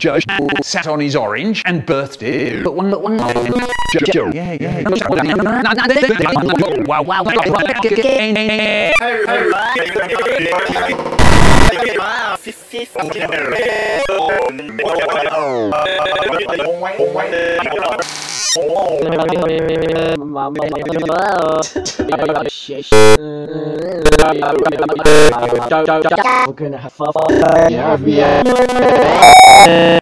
Judge sat on his orange and birthed it. But one, but one. Yeah, yeah. Wow, wow. We're gonna have fun. Yeah, yeah.